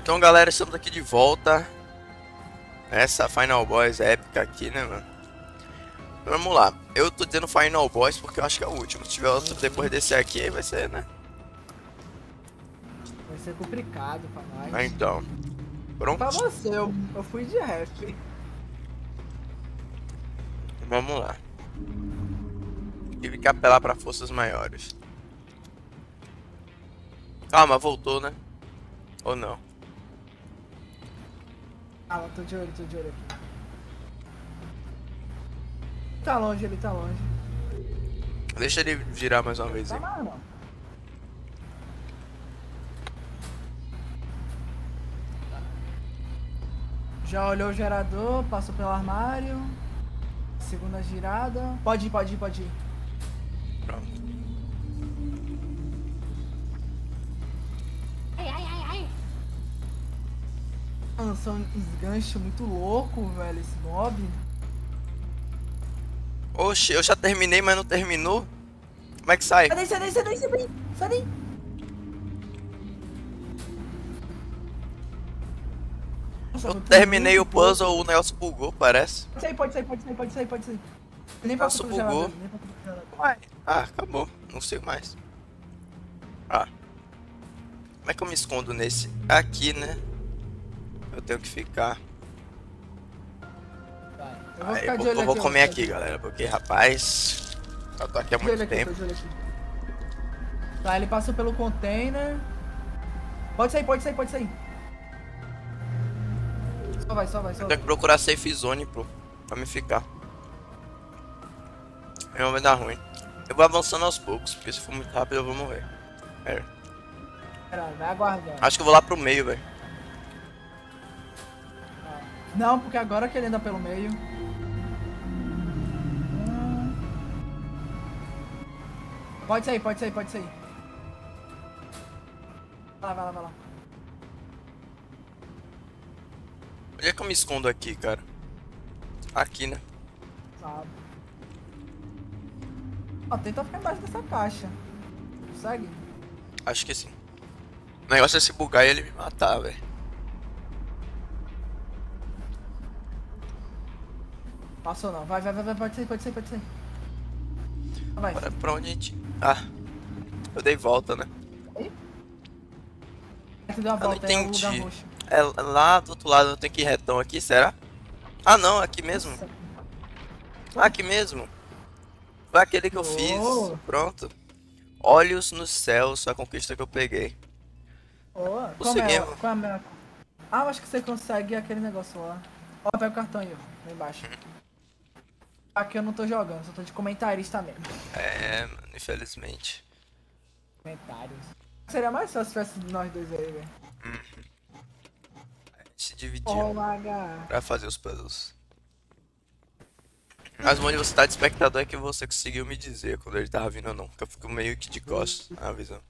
Então, galera, estamos aqui de volta. Essa Final Boys épica aqui, né, mano? Vamos lá. Eu tô dizendo Final Boys porque eu acho que é o último. Se tiver outro depois desse aqui, aí vai ser, né? Vai ser complicado pra nós. Ah, então. Pronto? Pra você, eu, eu fui de ref. Vamos lá. Tive que apelar pra forças maiores. Calma, voltou, né? Ou não? Ah, tô de olho, tô de olho aqui. Tá longe, ele tá longe. Deixa ele virar mais uma vez Tá aí. não. Já olhou o gerador, passou pelo armário. Segunda girada. Pode ir, pode ir, pode ir. Mano, são esgancho muito louco, velho, esse mob. Oxe, eu já terminei, mas não terminou? Como é que sai? Sai daí, sai daí, sai daí, sai daí. Sai daí. Nossa, Eu terminei o puzzle, o negócio bugou, parece. Pode sair, pode sair, pode sair, pode sair, pode sair. Nem Nossa, pelo bugou. gerador, nem. Ué, ah, acabou. Não sei mais. Ah. Como é que eu me escondo nesse? Aqui, né? Eu tenho que ficar. Vai. Eu vou Aí, eu vou, eu vou aqui. comer aqui, galera, porque, rapaz, eu tô aqui há muito tempo. aqui. Tá, ele passou pelo container. Pode sair, pode sair, pode sair. Só vai, só vai, só Eu vai. tenho que procurar safe zone, pô, pra me ficar. Não vai dar ruim. Eu vou avançando aos poucos, porque se for muito rápido eu vou morrer. É. Pera, vai aguardando. Acho que eu vou lá pro meio, velho. Não, porque agora que ele anda pelo meio. Hum. Pode sair, pode sair, pode sair. Vai lá, vai lá, vai lá. Onde é que eu me escondo aqui, cara? Aqui, né? Sabe. Ó, tenta ficar embaixo dessa caixa. Consegue? Acho que sim. O negócio é se bugar e ele me matar, velho. Passou não. Vai, vai, vai, vai, pode sair, pode sair, pode sair. Vai. Agora pra onde a gente. Ah. Eu dei volta, né? Tu deu uma Eu não volta, é entendi. roxo. É lá do outro lado eu tenho que ir retão aqui, será? Ah não, aqui mesmo. Ah, aqui mesmo. Foi aquele que eu fiz. Oh. Pronto. Olhos no céu, sua conquista que eu peguei. É, Conseguimos. é a minha... Ah, eu acho que você consegue aquele negócio lá. Ó, pega o cartão aí, ó. Lá embaixo. Aqui eu não tô jogando, só tô de comentarista mesmo. É, mano, infelizmente. Comentários. Seria mais fácil se tivesse nós dois aí, velho. A gente se dividiu pra fazer os puzzles. Mas onde você tá de espectador é que você conseguiu me dizer quando ele tava vindo ou não. Que eu fico meio que de costas na visão.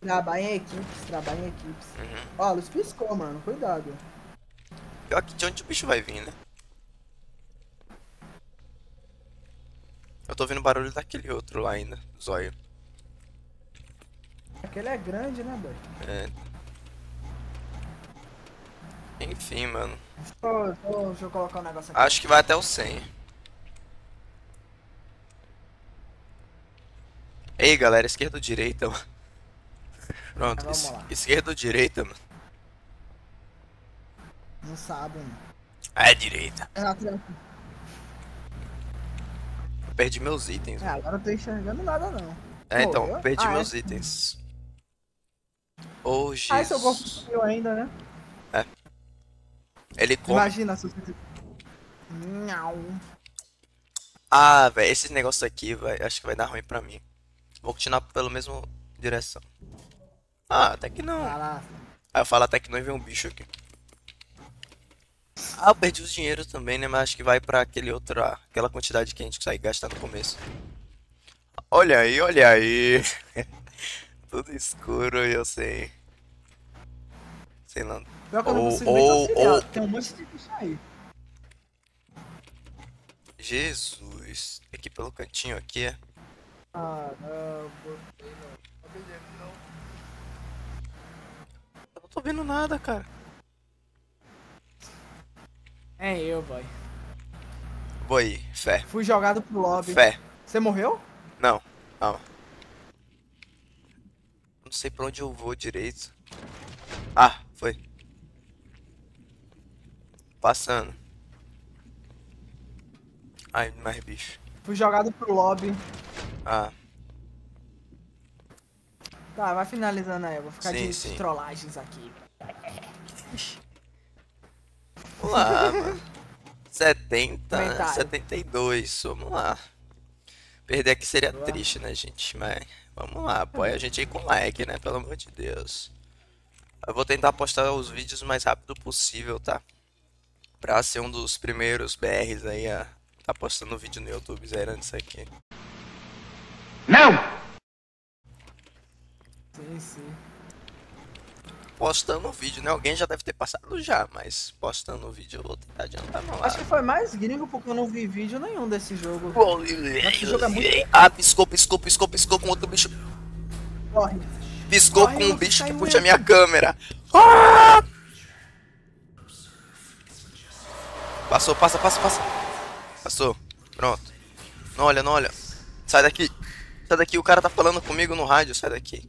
Trabalha em equipes, trabalha em equipes. Uhum. Ó, a luz piscou, mano. Cuidado. Pior que de onde o bicho vai vir, né? Eu tô ouvindo barulho daquele outro lá ainda, zóio. Aquele é grande, né, boy? É. Enfim, mano. Ô, ô, deixa eu colocar um negócio aqui. Acho que vai até o 100. Ei, galera, esquerda ou direita, mano? Pronto, Vamos es- lá. esquerda ou direita, mano? Não sabe, mano. Ah, é direita. É. Perdi meus itens. É, agora eu não tô enxergando nada, não. É, pô, então, eu- perdi ah, meus é? itens. Oh, Ah, seu corpo sumiu ainda, né? Ele come. Imagina se você... Não. Ah, velho, esse negócio aqui, vai, acho que vai dar ruim pra mim. Vou continuar pela mesma direção. Ah, até que não. Lá. Aí eu falo até que não e vem um bicho aqui. Ah, eu perdi os dinheiros também, né? Mas acho que vai pra aquele outro, ah, aquela quantidade que a gente consegue gastar no começo. Olha aí, olha aí. Tudo escuro e eu sei. Sei lá. Ou- ou- ou- Tem um monte de bicho aí. Jesus. Aqui pelo cantinho aqui, é. Ah, não, botei não tô vendo nada, cara. É eu, boy. Vou aí, fé. Fui jogado pro lobby. Fé. Você morreu? Não, calma. Não sei pra onde eu vou direito. Ah, foi. Passando. Ai, mais bicho. Fui jogado pro lobby. Ah, Tá, vai finalizando aí. Eu vou ficar Sim, de sim. trollagens aqui. Vamos lá, mano. 70, né? Comentário. 72, vamos lá. Perder aqui seria triste, né, gente? Mas vamos lá, apoia a gente aí com like, né? Pelo amor de Deus. Eu vou tentar postar os vídeos o mais rápido possível, tá? Pra ser um dos primeiros BRs aí a tá postando vídeo no YouTube zerando isso aqui. Sim, sim. Postando o vídeo, né? Alguém já deve ter passado já, mas postando o vídeo eu vou tentar adiantar não. Acho que foi mais gringo porque eu não vi vídeo nenhum desse jogo. Esse jogo é muito- Ah, piscou, piscou, piscou, piscou com outro bicho. Corre. Piscou Corre, com um bicho que puxa a minha câmera. Ah! Passou, passa, passa, passa. Passou. Pronto. Não olha, não olha. Sai daqui. Sai daqui, o cara tá falando comigo no rádio, sai daqui.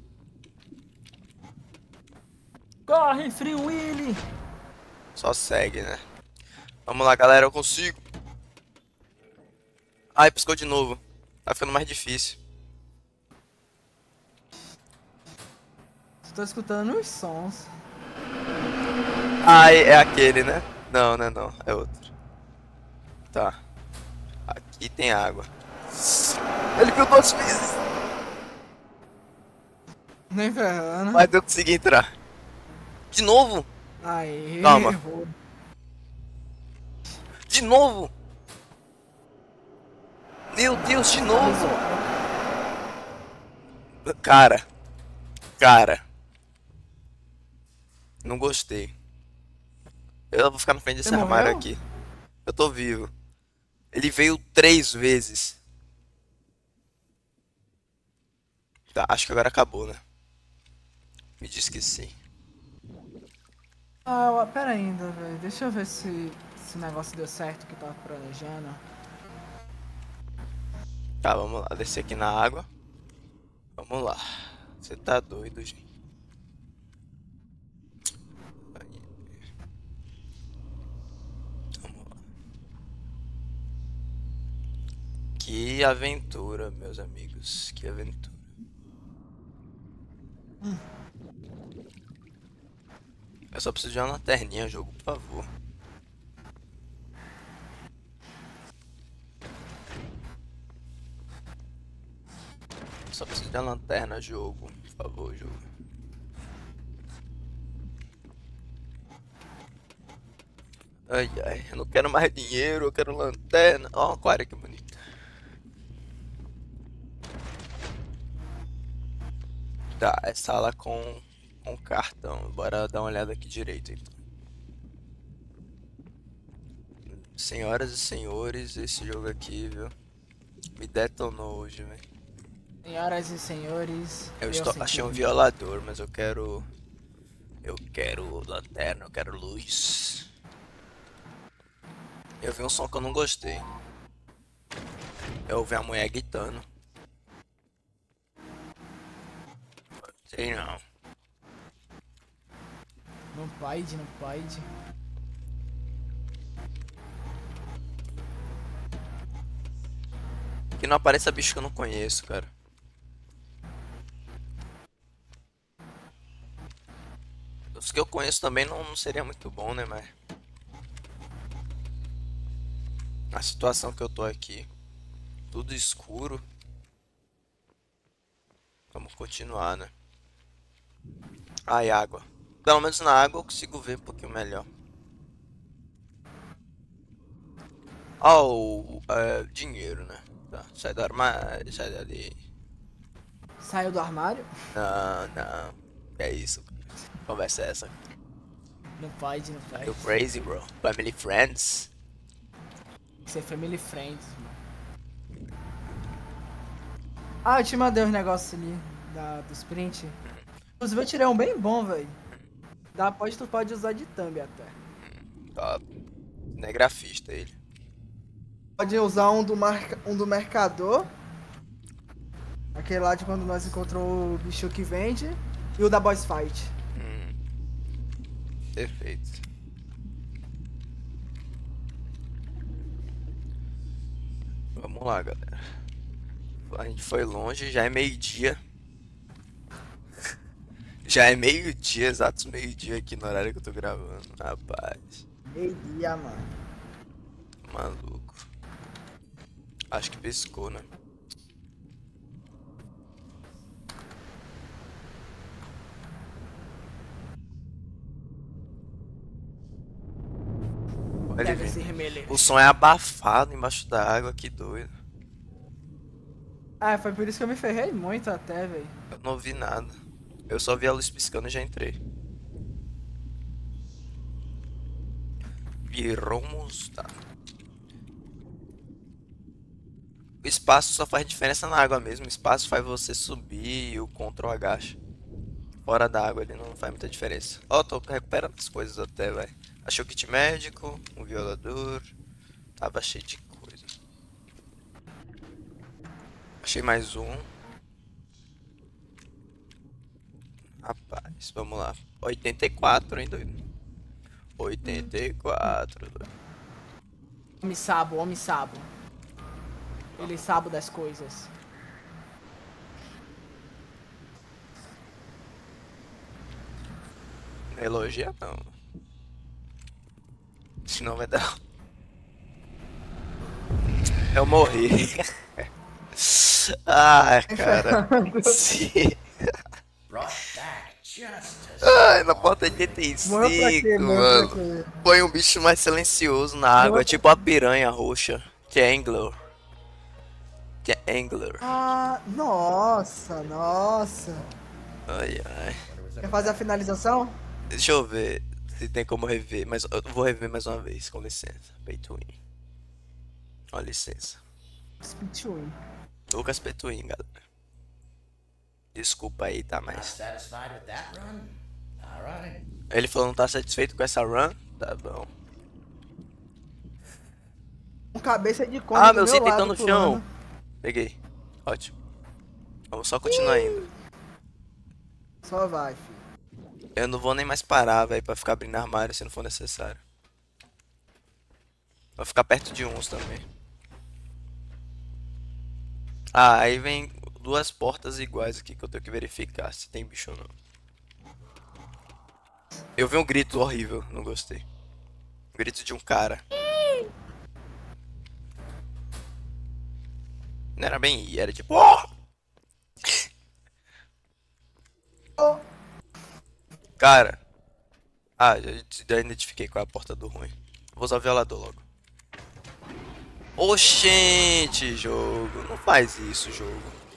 Corre, Free Willy. Só segue, né? Vamos lá, galera, eu consigo. Ai, piscou de novo. Tá ficando mais difícil. Tô escutando os sons. Ai, é aquele, né? Não, não é não, é outro. Tá. Aqui tem água. Ele viu duas vezes. Nem ferrando. Mas eu consegui entrar. De novo? Aí, Calma. errou. De novo? Meu Deus, de novo? Cara. Cara. Não gostei. Eu vou ficar na frente desse Você armário morreu? aqui. Eu tô vivo. Ele veio três vezes. Tá, acho que agora acabou, né? Me diz que sim. Ah, pera ainda, velho. Deixa eu ver se esse negócio deu certo que eu tava planejando. Tá, vamos lá. Descer aqui na água. Vamos lá. Você tá doido, gente. Vamos lá. Que aventura, meus amigos. Que aventura. Eu só preciso de uma lanterninha, jogo, por favor. Só preciso de uma lanterna, jogo. Por favor, jogo. Ai, ai, eu não quero mais dinheiro, eu quero lanterna. Ó, um aquário que bonito. Tá, é sala com, com cartão. Bora dar uma olhada aqui direito, então. Senhoras e senhores, esse jogo aqui, viu? Me detonou hoje, velho. Senhoras e senhores. Eu eu estou, achei um violador, mas eu quero. Eu quero lanterna, eu quero luz. Eu vi um som que eu não gostei. Eu ouvi a mulher gritando. Sei não. Não pode, não pode. Que não apareça bicho que eu não conheço, cara. Os que eu conheço também não, não seria muito bom, né, mas. A situação que eu tô aqui. Tudo escuro. Vamos continuar, né? Ai, água. Pelo menos na água eu consigo ver um pouquinho melhor. Oh, é, dinheiro, né? Tá, sai do armário, sai dali. Saiu do armário? Não, não. É isso. Conversa é essa. Não pode, não pode. You crazy, bro. Family friends. Tem que ser family friends, mano. Ah, eu te mandei os negócios ali da, do sprint. Inclusive eu tirei um bem bom, velho. Da pode tu pode usar de thumb até. Tá. Não é grafista ele. Pode usar um do, marca... um do mercador. Aquele lá de quando nós encontrou o bicho que vende. E o da boss fight. Hum. Perfeito. Vamos lá, galera. A gente foi longe, já é meio-dia. Já é meio-dia, exatos meio-dia aqui no horário que eu tô gravando. Rapaz, Meio dia, mano. maluco. Acho que piscou, né? Olha ele. O som é abafado embaixo da água, que doido. Ah, foi por isso que eu me ferrei muito até, velho. Eu não ouvi nada. Eu só vi a luz piscando e já entrei. Viramos. Tá. O espaço só faz diferença na água mesmo. O espaço faz você subir e o control agacha. Fora da água ele não faz muita diferença. Ó, tô recuperando as coisas até, velho. Achei o kit médico, um violador. Tava cheio de coisa. Achei mais um. Rapaz, vamos lá. 84, hein, doido? 84, doido. Homem sabo, homem sabo. Ele sabe das coisas. Não elogia não. Senão vai dar. Eu morri. Ai, cara. Ai, na porta Morreu pra quê? 85, Morreu pra mano. quê? Põe um bicho mais silencioso na água, tipo a piranha roxa, que é Angler. Que é Angler. Ah, nossa, nossa. Ai, ai. Quer fazer a finalização? Deixa eu ver se tem como rever, mas eu vou rever mais uma vez, com licença. Win. Ó, licença. Speed win. Lucas Petuin, galera. Desculpa aí, tá? Mas. Ele falou não tá satisfeito com essa run? Tá bom. Um cabeça de conta Ah, meu item tá no pulando. chão. Peguei. Ótimo. Vamos só continuar indo. Só vai, filho. Eu não vou nem mais parar, velho, pra ficar abrindo armário se não for necessário. Vou ficar perto de uns também. Ah, aí vem duas portas iguais aqui que eu tenho que verificar se tem bicho ou não. Eu vi um grito horrível, não gostei. Grito de um cara. Não era bem era tipo. "Oh!" Cara. Ah, já identifiquei qual é a porta do ruim. Vou usar o violador logo. Oxente, jogo. Não faz isso, jogo.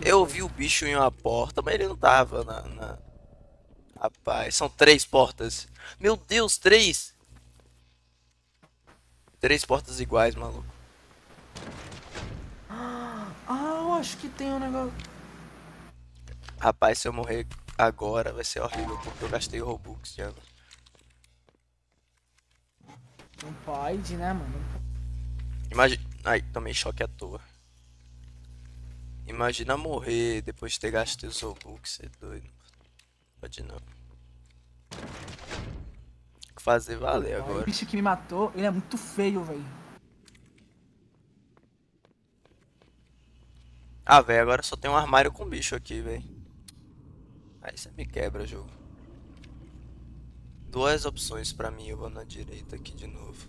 Eu vi o bicho em uma porta, mas ele não tava na. na... Rapaz, são três portas. Meu Deus, três! Três portas iguais, maluco. Ah, eu acho que tem um negócio. Rapaz, se eu morrer agora vai ser horrível, porque eu gastei o Robux já. Não pode, né, mano? Imagina. Ai, tomei choque à toa. Imagina morrer depois de ter gasto os Robux, é doido. Pode não. Fazer valer O agora. bicho que me matou, ele é muito feio, velho. Ah, velho, agora só tem um armário com bicho aqui, velho. Aí você me quebra, jogo. Duas opções pra mim, eu vou na direita aqui de novo.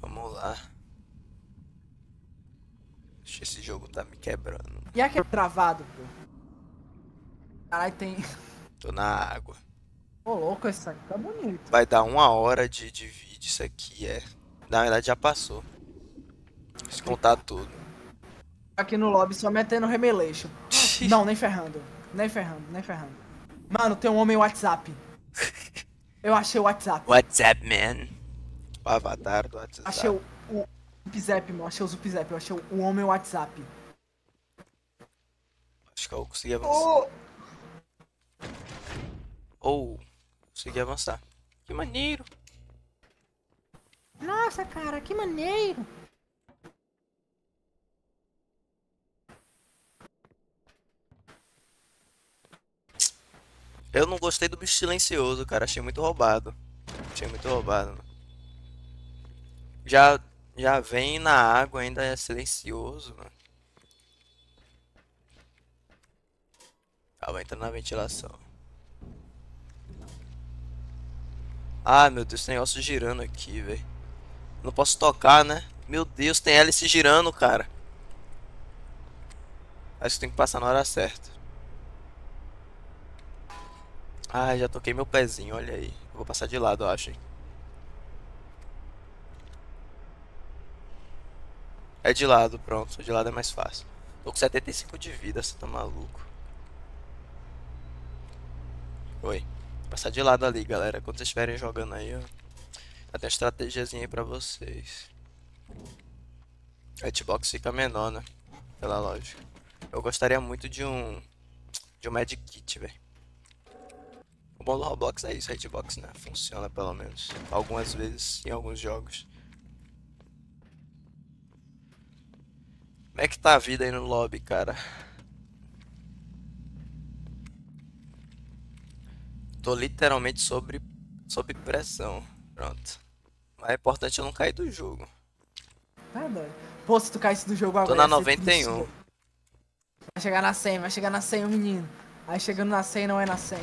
Vamos lá. Esse jogo tá me quebrando. E aquele travado, pô? Caralho, tem. Tô na água. Ô, louco, esse aqui tá bonito. Vai dar uma hora de, de vídeo isso aqui, é. Na verdade já passou. Se contar tudo. Aqui no lobby só metendo remeleixo. Não, nem ferrando. Nem ferrando, nem ferrando. Mano, tem um homem WhatsApp. Eu achei o WhatsApp. WhatsApp, man. O avatar do WhatsApp. Achei o, o Zupzap, mano. Achei o Zupzap. Eu achei o, o homem WhatsApp. Acho que eu consegui avançar. Ou, consegui avançar. Que maneiro. Nossa, cara, que maneiro. Eu não gostei do bicho silencioso, cara. Achei muito roubado. Achei muito roubado. Já, já vem na água, ainda é silencioso, mano. Calma, entra na ventilação. Ah, meu Deus, tem negócio girando aqui, velho. Não posso tocar, né? Meu Deus, tem hélice girando, cara. Acho que tem que passar na hora certa. Ah, já toquei meu pezinho, olha aí. Vou passar de lado, eu acho. hein. É de lado, pronto. De lado é mais fácil. Tô com 75 de vida, você tá maluco. Oi. Passar de lado ali, galera. Quando vocês estiverem jogando aí, ó. Uma estratégiazinha aí pra vocês. A hitbox fica menor, né? Pela lógica. Eu gostaria muito de um. De um Magic Kit, velho. O bom do Roblox é isso, a hitbox, né? Funciona pelo menos. Algumas vezes em alguns jogos. Como é que tá a vida aí no lobby, cara? Tô literalmente sobre, sob pressão. Pronto. Mas é importante eu não cair do jogo. Tá doido. Pô, se tu caísse do jogo agora. Tô na ia ser 91. triste. Vai chegar na 100, vai chegar na 100 o menino. Aí chegando na 100 não é na 100.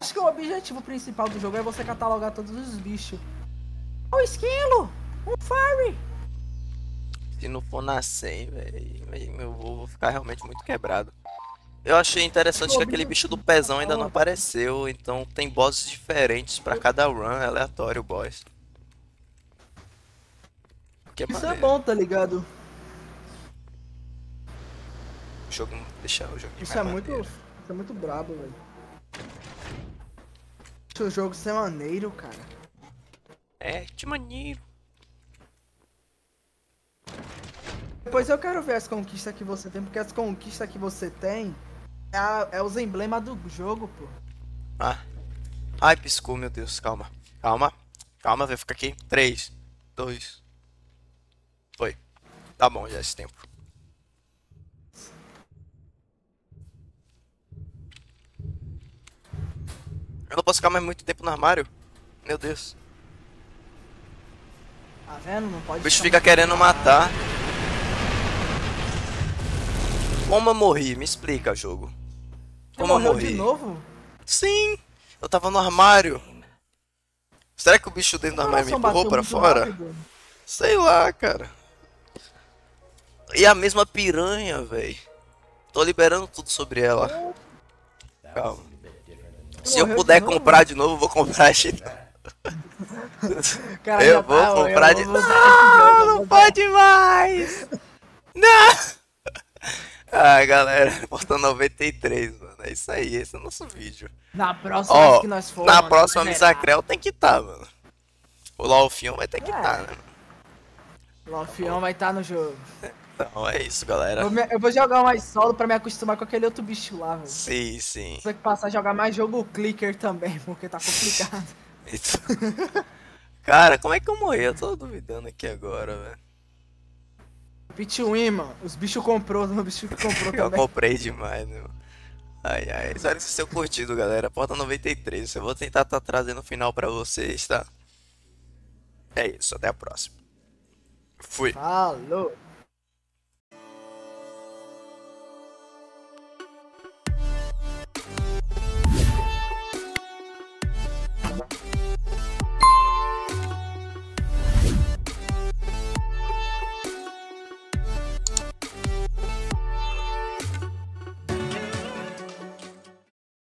Acho que o objetivo principal do jogo é você catalogar todos os bichos. O esquilo! Um furry! Se não for na 100, velho, eu vou ficar realmente muito quebrado. Eu achei interessante que aquele bicho do pezão ainda não apareceu, então tem bosses diferentes pra cada run, é aleatório o boss. É Isso é maneiro. bom, tá ligado? O jogo deixa o jogo Isso é muito. Isso é muito brabo, velho. Deixa o jogo ser maneiro, cara. É, que maneiro. Depois eu quero ver as conquistas que você tem, porque as conquistas que você tem é, a- é os emblemas do jogo, pô. Ah. Ai, piscou, meu Deus. Calma. Calma. Calma, vai ficar aqui. 3, 2. Foi. Tá bom já esse tempo. Eu não posso ficar mais muito tempo no armário. Meu Deus. Tá vendo? Não pode O bicho fica querendo matar. Como eu morri? Me explica, jogo. Como eu morri? de novo? Sim, eu tava no armário. Será que o bicho dentro do armário me empurrou pra fora? rápido. Sei lá, cara. E a mesma piranha, velho. Tô liberando tudo sobre ela. Calma. Se eu puder de novo? comprar de novo, eu vou comprar de novo. Cara, Eu vou tá, comprar eu de vou- Não, não pode mais! Não! Ah, galera, falta 93, mano. É isso aí, esse é o nosso vídeo. Na próxima Ó, que nós for, na mano, próxima Misacrel tem que estar, tá, mano. O Lolfion vai ter que É. estar, né? zerar. O Fion vai estar no jogo. Então é isso, galera. Eu, me- eu vou jogar mais solo pra me acostumar com aquele outro bicho lá, velho. Sim, sim. Vou ter que passar a jogar mais jogo clicker também, porque tá complicado. Cara, como é que eu morri? Eu tô duvidando aqui agora, velho. Pitwin, mano. Os bichos comprou, os bichos que comprou Eu também. comprei demais, meu. Ai, ai. Espero que vocês tenham curtido, galera. Porta 93. Eu vou tentar tá trazendo o final pra vocês, tá? É isso, até a próxima. Fui. Falou.